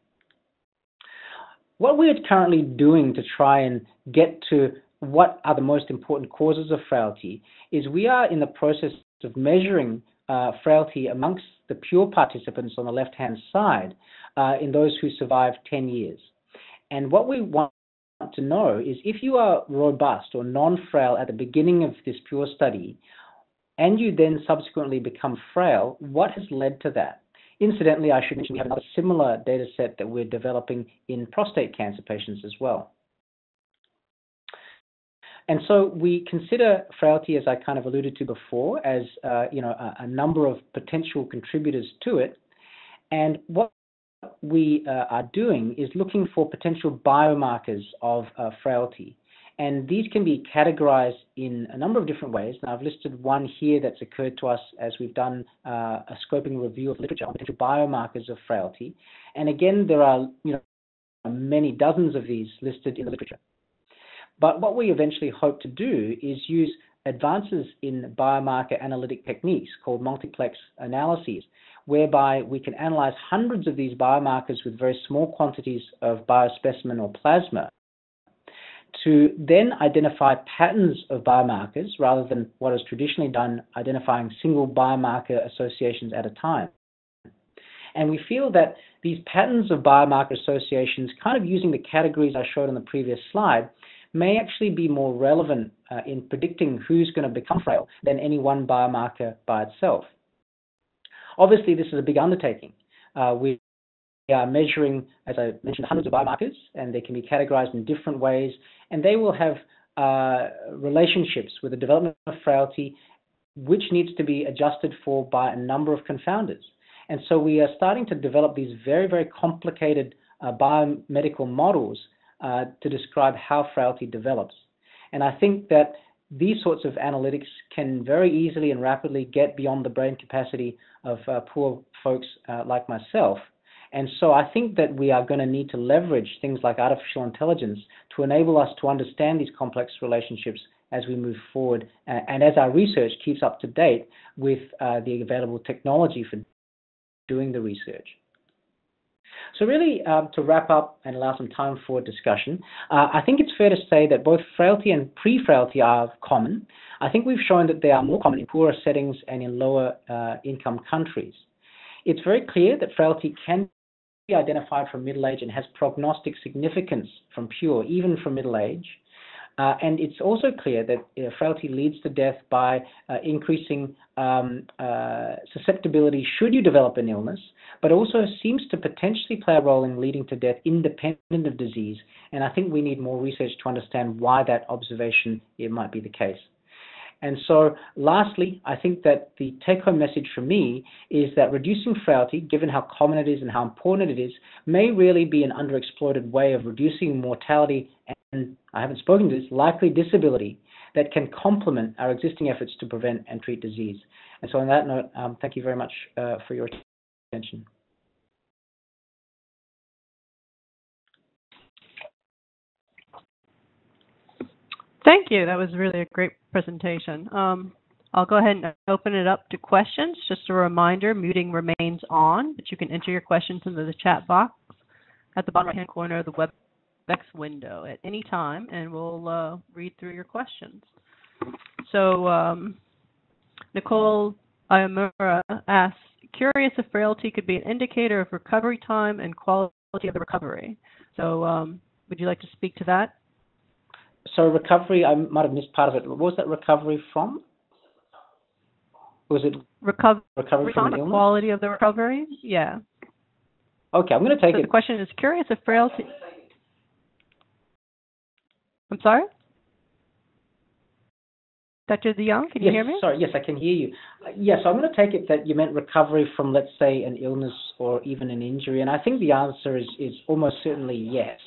What we're currently doing to try and get to what are the most important causes of frailty is we are in the process of measuring uh, frailty amongst the PURE participants on the left-hand side uh, in those who survive 10 years. And what we want to know is if you are robust or non-frail at the beginning of this PURE study, and you then subsequently become frail, what has led to that? Incidentally, I should mention we have another similar data set that we're developing in prostate cancer patients as well. And so we consider frailty, as I kind of alluded to before, as uh, you know a, a, number of potential contributors to it. And what we uh, are doing is looking for potential biomarkers of uh, frailty. And these can be categorized in a number of different ways. Now, I've listed one here that's occurred to us as we've done uh, a scoping review of literature on potential biomarkers of frailty. And again, there are you know, many dozens of these listed in the literature. But what we eventually hope to do is use advances in biomarker analytic techniques called multiplex analyses, whereby we can analyze hundreds of these biomarkers with very small quantities of biospecimen or plasma to then identify patterns of biomarkers rather than what is traditionally done, identifying single biomarker associations at a time. And we feel that these patterns of biomarker associations, kind of using the categories I showed on the previous slide, may actually be more relevant uh, in predicting who's going to become frail than any one biomarker by itself. Obviously, this is a big undertaking. Uh, we are measuring, as I mentioned, hundreds of biomarkers, and they can be categorized in different ways, and they will have uh, relationships with the development of frailty, which needs to be adjusted for by a number of confounders. And so we are starting to develop these very, very complicated uh, biomedical models uh, to describe how frailty develops. And I think that these sorts of analytics can very easily and rapidly get beyond the brain capacity of uh, poor folks uh, like myself. And so I think that we are going to need to leverage things like artificial intelligence to enable us to understand these complex relationships as we move forward and as our research keeps up to date with uh, the available technology for doing the research. So really, um, to wrap up and allow some time for discussion, uh, I think it's fair to say that both frailty and pre-frailty are common. I think we've shown that they are more common in poorer settings and in lower uh, income countries. It's very clear that frailty can be identified from middle age and has prognostic significance from PURE, even from middle age. Uh, and it's also clear that uh, frailty leads to death by uh, increasing um, uh, susceptibility should you develop an illness, but also seems to potentially play a role in leading to death independent of disease. And I think we need more research to understand why that observation it might be the case. And so, lastly, I think that the take home message for me is that reducing frailty, given how common it is and how important it is, may really be an underexploited way of reducing mortality and, I haven't spoken to this, likely disability that can complement our existing efforts to prevent and treat disease. And so, on that note, um, thank you very much uh, for your attention. Thank you. That was really a great presentation. Um, I'll go ahead and open it up to questions. Just a reminder, muting remains on, but you can enter your questions into the chat box at the bottom right-hand corner of the WebEx window at any time, and we'll uh, read through your questions. So um, Nicole Ayamura asks, curious if frailty could be an indicator of recovery time and quality of the recovery. So um, would you like to speak to that? so recovery, I might have missed part of it. What was that recovery from? Was it recovery, recovery from the quality of the recovery? Yeah. Okay, I'm going to take so it. The question is curious if frailty. I'm sorry. Dr. Leong, can yes, you hear me? Sorry, yes, I can hear you. Uh, yes, I'm going to take it that you meant recovery from, let's say, an illness or even an injury, and I think the answer is is almost certainly yes.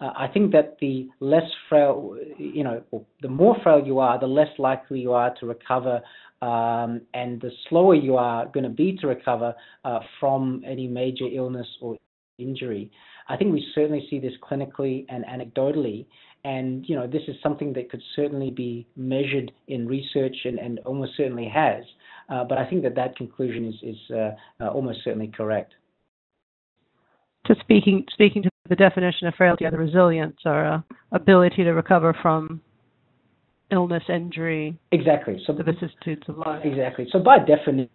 Uh, I think that the less frail, you know, the more frail you are, the less likely you are to recover, um, and the slower you are going to be to recover uh, from any major illness or injury. I think we certainly see this clinically and anecdotally, and you know, this is something that could certainly be measured in research and, and almost certainly has. Uh, but I think that that conclusion is, is uh, uh, almost certainly correct. Just speaking speaking to the definition of frailty the resilience or uh, ability to recover from illness, injury, exactly. So the vicissitudes of life. Exactly. So by definition,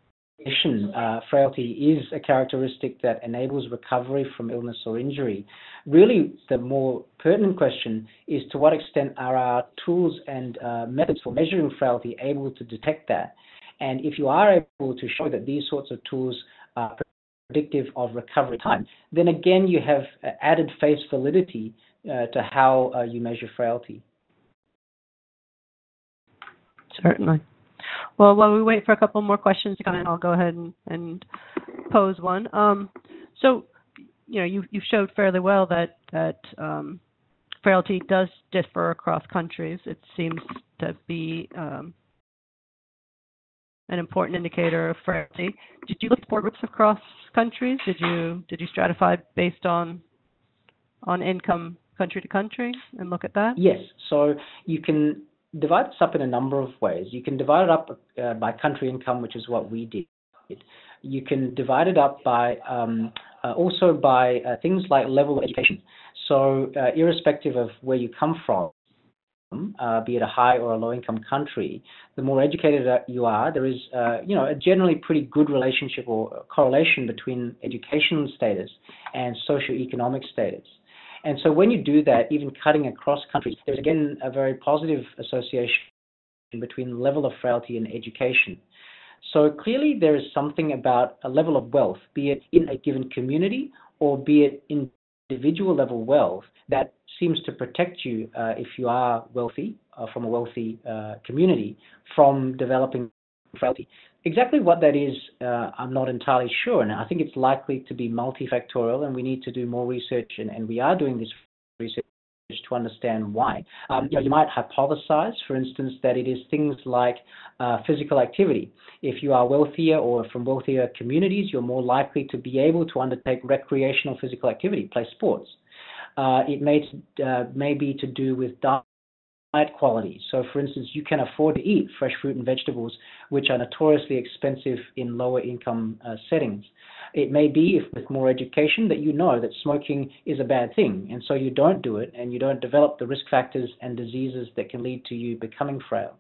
uh, frailty is a characteristic that enables recovery from illness or injury. Really, the more pertinent question is to what extent are our tools and uh, methods for measuring frailty able to detect that? And if you are able to show that these sorts of tools are predictive of recovery time, then again you have added face validity uh, to how uh, you measure frailty. Certainly. Well, while we wait for a couple more questions to come in, I'll go ahead and, and pose one. Um, so, you know, you, you showed fairly well that that um, frailty does differ across countries. It seems to be um, an important indicator of frailty. Did you look at groups across countries? Did you did you stratify based on on income country to country and look at that? Yes. So you can divide this up in a number of ways. You can divide it up uh, by country income, which is what we did. You can divide it up by um, uh, also by uh, things like level of education. So uh, irrespective of where you come from, uh, be it a high or a low income country, the more educated you are, there is, uh, you know, a generally pretty good relationship or correlation between educational status and socioeconomic status. And so when you do that, even cutting across countries, there's again a very positive association between level of frailty and education. So clearly there is something about a level of wealth, be it in a given community or be it individual level wealth, that seems to protect you uh, if you are wealthy uh, from a wealthy uh, community from developing frailty. Exactly what that is, uh, I'm not entirely sure, and I think it's likely to be multifactorial, and we need to do more research, and, and we are doing this research to understand why. Um, you, know, you might hypothesize, for instance, that it is things like uh, physical activity. If you are wealthier or from wealthier communities, you're more likely to be able to undertake recreational physical activity, play sports. Uh, it may, uh, may be to do with diet quality. So, for instance, you can afford to eat fresh fruit and vegetables, which are notoriously expensive in lower income uh, settings. It may be, if with more education, that you know that smoking is a bad thing, and so you don't do it, and you don't develop the risk factors and diseases that can lead to you becoming frail.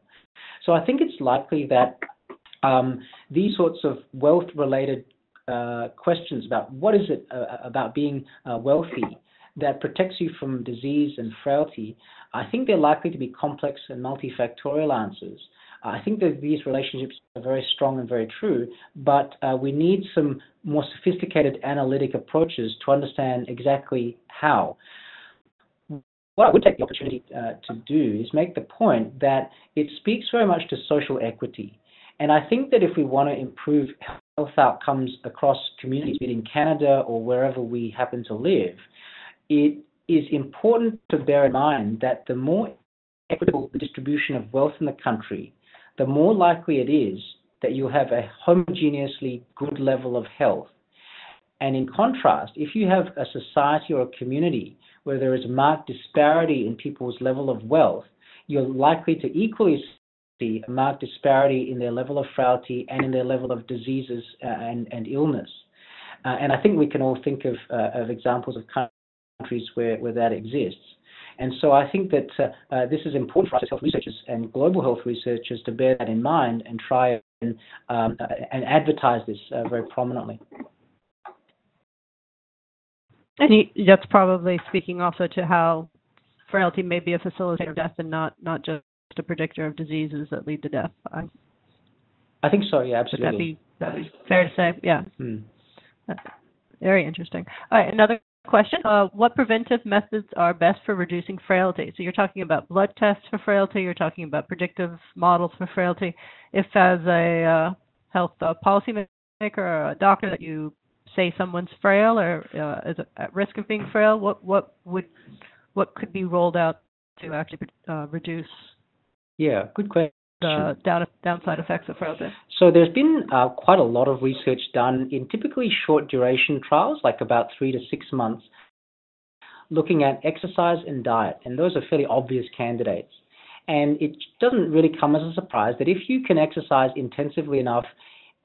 So, I think it's likely that um, these sorts of wealth-related uh, questions about what is it uh, about being uh, wealthy that protects you from disease and frailty, I think they're likely to be complex and multifactorial answers. I think that these relationships are very strong and very true, but uh, we need some more sophisticated analytic approaches to understand exactly how. What I would take the opportunity uh, to do is make the point that it speaks very much to social equity. And I think that if we want to improve health outcomes across communities, be it in Canada or wherever we happen to live, it is important to bear in mind that the more equitable the distribution of wealth in the country, the more likely it is that you'll have a homogeneously good level of health. And in contrast, if you have a society or a community where there is a marked disparity in people's level of wealth, you're likely to equally see a marked disparity in their level of frailty and in their level of diseases uh, and, and illness. Uh, and I think we can all think of, uh, of examples of countries where, where that exists. And so I think that uh, uh, this is important for us as health researchers and global health researchers to bear that in mind and try and, um, uh, and advertise this uh, very prominently. And that's probably speaking also to how frailty may be a facilitator of death and not, not just a predictor of diseases that lead to death. I, I think so, yeah, absolutely. Would that be, that be fair to say? Yeah. Hmm. Very interesting. All right, another question. Uh, what preventive methods are best for reducing frailty? So you're talking about blood tests for frailty. You're talking about predictive models for frailty. If as a uh, health uh, policymaker or a doctor that you say someone's frail or uh, is at risk of being frail, what what would what could be rolled out to actually uh, reduce? Yeah, good question uh, down, downside effects of Frozen? So there's been uh, quite a lot of research done in typically short duration trials, like about three to six months, looking at exercise and diet, and those are fairly obvious candidates. And it doesn't really come as a surprise that if you can exercise intensively enough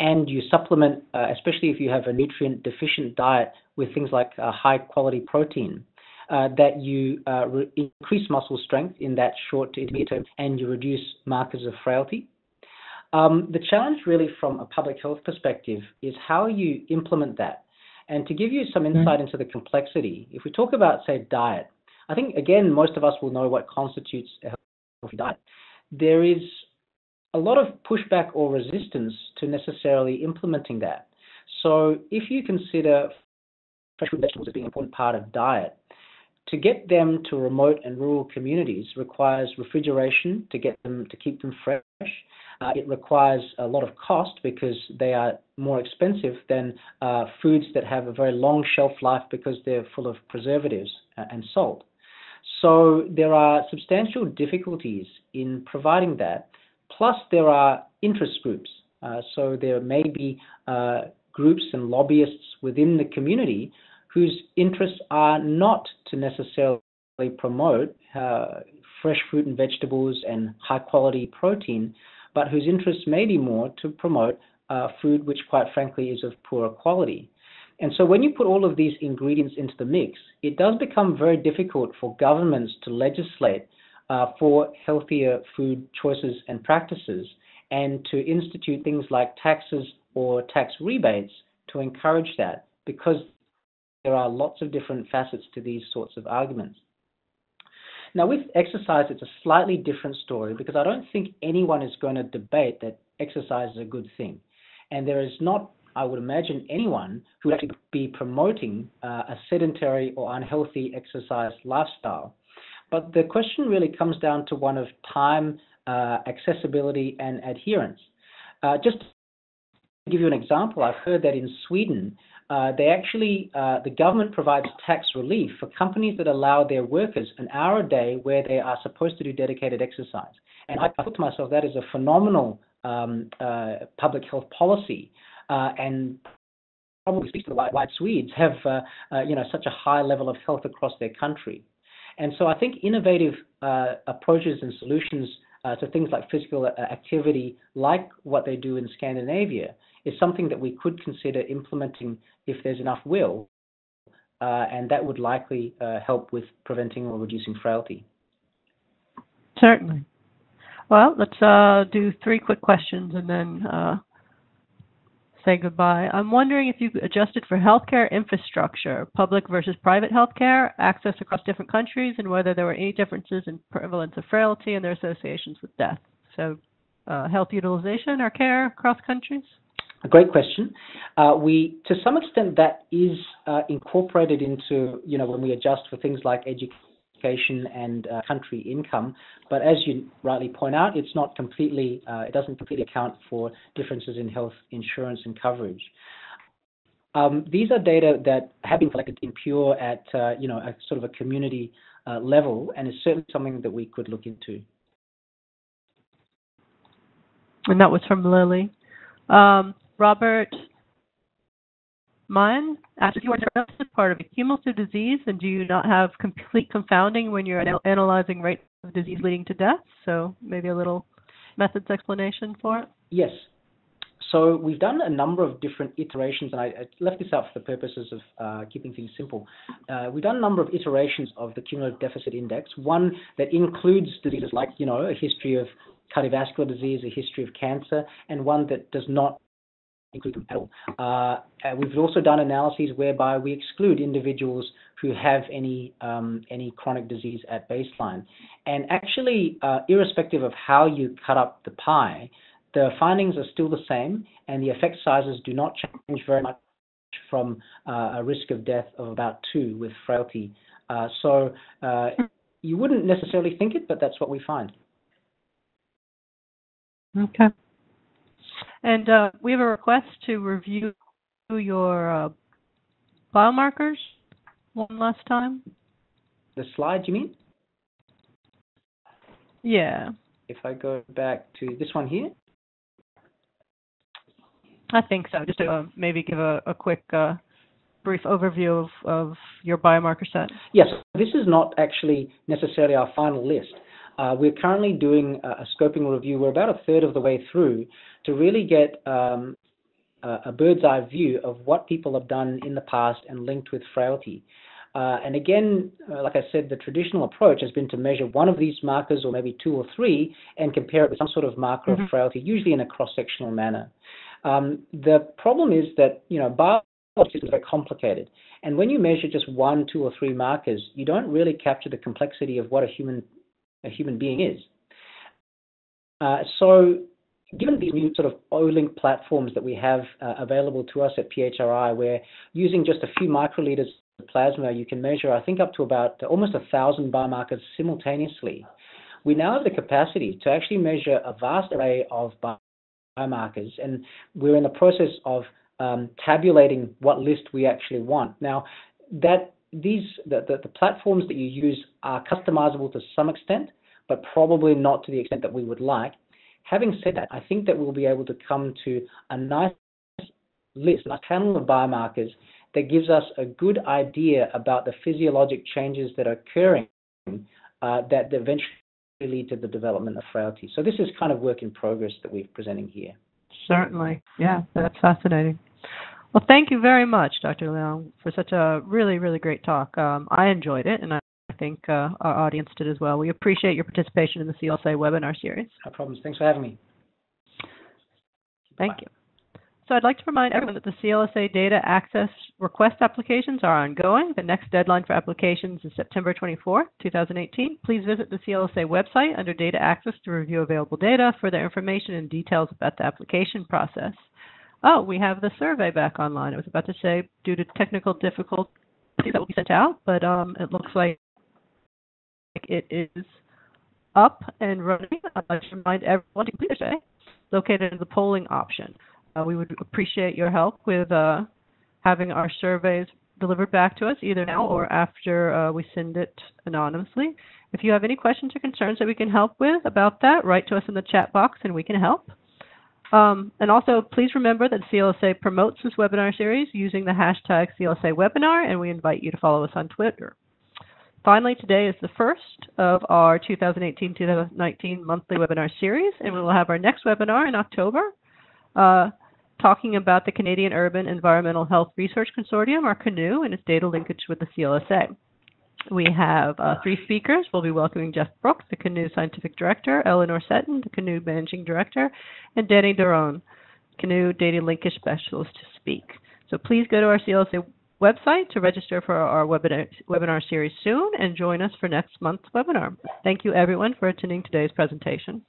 and you supplement, uh, especially if you have a nutrient deficient diet, with things like uh, high quality protein, uh, that you uh, increase muscle strength in that short to intermediate term and you reduce markers of frailty. Um, the challenge, really, from a public health perspective, is how you implement that. And to give you some mm-hmm. insight into the complexity, if we talk about, say, diet, I think, again, most of us will know what constitutes a healthy diet. There is a lot of pushback or resistance to necessarily implementing that. So if you consider fresh fruit vegetables as being an important part of diet, to get them to remote and rural communities requires refrigeration to get them to keep them fresh. Uh, it requires a lot of cost because they are more expensive than uh, foods that have a very long shelf life because they're full of preservatives and salt. So there are substantial difficulties in providing that. Plus, there are interest groups. Uh, so there may be uh, groups and lobbyists within the community whose interests are not to necessarily promote uh, fresh fruit and vegetables and high quality protein, but whose interests may be more to promote uh, food which, quite frankly, is of poorer quality. And so, when you put all of these ingredients into the mix, it does become very difficult for governments to legislate uh, for healthier food choices and practices and to institute things like taxes or tax rebates to encourage that because there are lots of different facets to these sorts of arguments. Now, with exercise, it's a slightly different story because I don't think anyone is going to debate that exercise is a good thing. And there is not, I would imagine, anyone who would actually be promoting uh, a sedentary or unhealthy exercise lifestyle. But the question really comes down to one of time, uh, accessibility, and adherence. Uh, just to give you an example, I've heard that in Sweden, uh, they actually, uh, the government provides tax relief for companies that allow their workers an hour a day where they are supposed to do dedicated exercise. And I, thought to myself, that is a phenomenal um, uh, public health policy, uh, and probably speaks to why, why Swedes have, uh, you know, such a high level of health across their country. And so I think innovative uh, approaches and solutions uh, to things like physical uh, activity, like what they do in Scandinavia, is something that we could consider implementing if there's enough will, uh, and that would likely uh, help with preventing or reducing frailty. Certainly. Well, let's uh, do three quick questions and then uh, say goodbye. I'm wondering if you adjusted for healthcare infrastructure, public versus private healthcare, access across different countries, and whether there were any differences in prevalence of frailty and their associations with death. So, uh, health utilization or care across countries? A great question. Uh, we, to some extent, that is uh, incorporated into, you know, when we adjust for things like education and uh, country income. But as you rightly point out, it's not completely, uh, it doesn't completely account for differences in health insurance and coverage. Um, these are data that have been collected in PURE at, uh, you know, a sort of a community uh, level, and is certainly something that we could look into. And that was from Lily. Um, Robert Mine asked if you are part of a cumulative disease, and do you not have complete confounding when you're analyzing rates of disease leading to death? So maybe a little methods explanation for it. Yes. So we've done a number of different iterations, and I, I left this out for the purposes of uh, keeping things simple. Uh, we've done a number of iterations of the cumulative deficit index, one that includes diseases like, you know, a history of cardiovascular disease, a history of cancer, and one that does not include them. Uh, we've also done analyses whereby we exclude individuals who have any um, any chronic disease at baseline. And actually, uh, irrespective of how you cut up the pie, the findings are still the same, and the effect sizes do not change very much from uh, a risk of death of about two with frailty. Uh, so uh, you wouldn't necessarily think it, but that's what we find. Okay. And uh, we have a request to review your uh, biomarkers one last time. The slide, you mean? Yeah. If I go back to this one here. I think so. Just to uh, maybe give a, a quick uh, brief overview of, of your biomarker set. Yes, this is not actually necessarily our final list. Uh, we're currently doing a, a, scoping review. We're about a third of the way through to really get um, a, a, bird's eye view of what people have done in the past and linked with frailty. Uh, and again, uh, like I said, the traditional approach has been to measure one of these markers or maybe two or three and compare it with some sort of marker mm-hmm. of frailty, usually in a cross-sectional manner. Um, the problem is that, you know, biology is very complicated. And when you measure just one, two, or three markers, you don't really capture the complexity of what a human a human being is. Uh, so given these new sort of Olink platforms that we have uh, available to us at PHRI, where using just a few microliters of plasma, you can measure, I think, up to about almost a thousand biomarkers simultaneously. We now have the capacity to actually measure a vast array of biomarkers, and we're in the process of um, tabulating what list we actually want. Now, that these the, the, the, platforms that you use are customizable to some extent, but probably not to the extent that we would like. Having said that, I think that we'll be able to come to a nice list, a panel of biomarkers that gives us a good idea about the physiologic changes that are occurring uh, that eventually lead to the development of frailty. So this is kind of work in progress that we're presenting here. Certainly. Yeah, that's fascinating. Well, thank you very much, Dr. Leong, for such a really, really great talk. Um, I enjoyed it, and I think uh, our audience did as well. We appreciate your participation in the CLSA webinar series. No problems. Thanks for having me. Thank Bye. you. So I'd like to remind everyone that the CLSA data access request applications are ongoing. The next deadline for applications is September 24, 2018. Please visit the CLSA website under data access to review available data, for further information and details about the application process. Oh, we have the survey back online. I was about to say, due to technical difficulties, that will be sent out, but um, it looks like it is up and running. I'd like to remind everyone to complete their survey located in the polling option. Uh, we would appreciate your help with uh, having our surveys delivered back to us either now or after uh, we send it anonymously. If you have any questions or concerns that we can help with about that, write to us in the chat box and we can help. Um, and also, please remember that CLSA promotes this webinar series using the hashtag CLSA webinar, and we invite you to follow us on Twitter. finally, today is the first of our 2018-2019 monthly webinar series, and we will have our next webinar in October, uh, talking about the Canadian Urban Environmental Health Research Consortium, or CANUE, and its data linkage with the CLSA. We have uh, three speakers. We'll be welcoming Jeff Brooks, the CANUE Scientific Director, Eleanor Setton, the CANUE Managing Director, and Danny Doiron, CANUE Data Linkage Specialist to speak. So please go to our CLSA website to register for our webinar, webinar series soon and join us for next month's webinar. Thank you everyone for attending today's presentation.